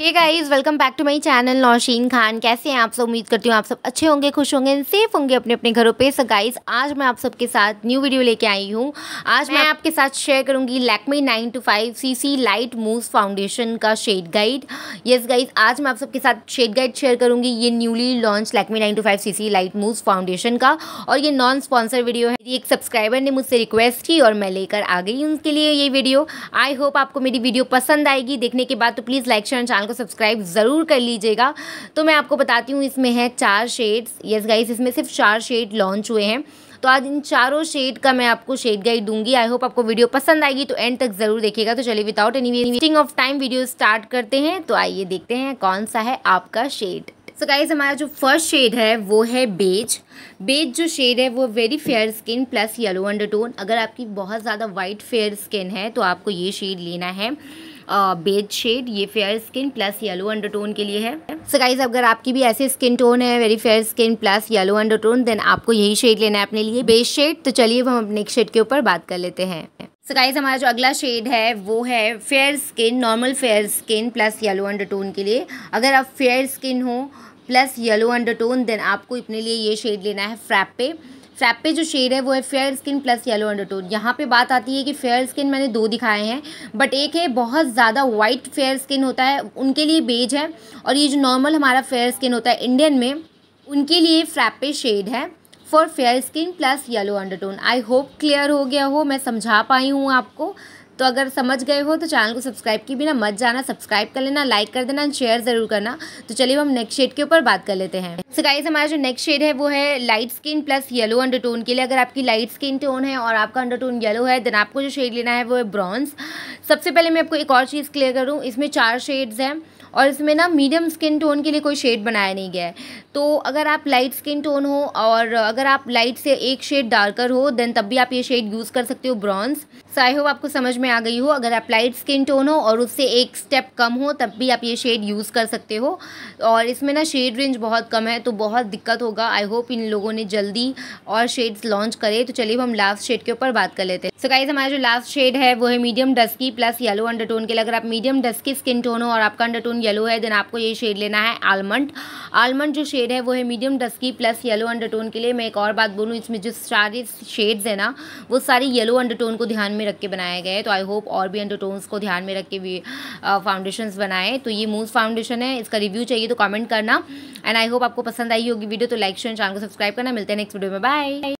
Hey guys welcome back to my channel Nausheen Khan कैसे हैं आप सब? उम्मीद करती हूँ आप सब अच्छे होंगे खुश होंगे सेफ़ होंगे अपने अपने घरों पे। सो गाइस आज मैं आप सबके साथ न्यू वीडियो लेके आई हूँ। आज मैं मैं आपके साथ शेयर करूँगी Lakme nine to five C C light move foundation का शेड गाइड येस गाइज़ आज मैं आप सबके साथ शेड गाइड शेयर करूँगी। ये newly launch Lakme nine to five C C light move foundation का। और ये नॉन स्पॉन्सर वीडियो है एक सब्सक्राइबर ने मुझसे रिक्वेस्ट की और मैं लेकर आ गई उनके लिए ये वीडियो आई होप आपको मेरी वीडियो पसंद आएगी। देखने के बाद तो प्लीज़ लाइक शेयर चैनल को सब्सक्राइब ज़रूर कर लीजिएगा। तो मैं आपको बताती हूँ, इसमें है चार शेड्स यस गाइस इसमें सिर्फ़ चार शेड लॉन्च हुए हैं। तो आज इन चारों शेड का मैं आपको शेड गाइड दूँगी। आई होप आपको वीडियो पसंद आएगी तो एंड तक ज़रूर देखिएगा। तो चलिए without any wasting of time video start करते हैं। तो आइए देखते हैं कौन सा है आपका शेड सो गाइज़ हमारा जो फ़र्स्ट शेड है, वो है बेज बेज जो शेड है, वो very fair skin plus yellow undertone अगर आपकी बहुत ज़्यादा वाइट फेयर स्किन है तो आपको ये शेड लेना है। बेज शेड, ये fair skin plus yellow undertone के लिए है। सो गाइज़ अगर आपकी भी ऐसी स्किन टोन है very fair skin plus yellow undertone then आपको यही शेड लेना है अपने लिए। बेज शेड तो चलिए हम अपने शेड के ऊपर बात कर लेते हैं। सो गाइज़ हमारा जो अगला शेड है, वो है fair skin normal fair skin plus yellow undertone के लिए। अगर आप फेयर स्किन हो प्लस येलो अंडरटोन देन आपको अपने लिए ये शेड लेना है फ्रैप पे फ्रैप पे जो शेड है, वो है fair skin plus yellow undertone यहाँ पे बात आती है कि फेयर स्किन मैंने दो दिखाए हैं बट एक है बहुत ज़्यादा वाइट फेयर स्किन होता है, उनके लिए बेज है, और ये जो नॉर्मल हमारा फेयर स्किन होता है इंडियन में, उनके लिए फ्रैप शेड है for fair skin plus yellow undertone I hope clear हो गया हो, मैं समझा पाई हूँ आपको। तो अगर समझ गए हो तो चैनल को सब्सक्राइब की भी ना मत जाना, सब्सक्राइब कर लेना लाइक कर देना शेयर ज़रूर करना। तो चलिए हम नेक्स्ट शेड के ऊपर बात कर लेते हैं। सो so हमारा जो नेक्स्ट शेड है वो है light skin plus yellow undertone के लिए। अगर आपकी लाइट स्किन टोन है और आपका अंडरटोन येलो है देन आपको जो शेड लेना है वो है ब्रॉन्ज सबसे पहले मैं आपको एक और चीज़ क्लियर करूँ, इसमें चार शेड्स हैं और इसमें ना मीडियम स्किन टोन के लिए कोई शेड बनाया नहीं गया है। तो अगर आप लाइट स्किन टोन हो और अगर आप लाइट से एक शेड डार्कर हो देन तब भी आप ये शेड यूज़ कर सकते हो ब्रॉन्ज सो आई होप आपको समझ में आ गई हो। अगर आप लाइट स्किन टोन हो और उससे एक स्टेप कम हो, तब भी आप ये शेड यूज़ कर सकते हो। और इसमें ना शेड रेंज बहुत कम है तो बहुत दिक्कत होगा। आई होप इन लोगों ने जल्दी और शेड्स लॉन्च करे। तो चलिए हम लास्ट शेड के ऊपर बात कर लेते हैं। सो so गाइज़ हमारा जो लास्ट शेड है, वो है medium dusky plus yellow undertone के लिए। अगर आप मीडियम डस्की स्किन टोन हो और आपका अंडरटोन येलो है देन आपको ये शेड लेना है आलमंड आलमंड जो शेड है, वो है medium dusky plus yellow undertone के लिए। मैं एक और बात बोलूँ, इसमें जो सारे शेड्स हैं ना, वो सारी येलो अंडरटोन को ध्यान में रख के बनाया गया है। तो आई होप और भी अंडरटोन्स को ध्यान में रख के भी फाउंडेशन बनाए। तो ये मूज फाउंडेशन है, इसका रिव्यू चाहिए तो कमेंट करना। एंड आई होप आपको पसंद आई होगी वीडियो तो लाइक शेयर चैनल को सब्सक्राइब करना। मिलते हैं नेक्स्ट वीडियो में। बाय